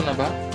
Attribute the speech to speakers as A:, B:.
A: na ba?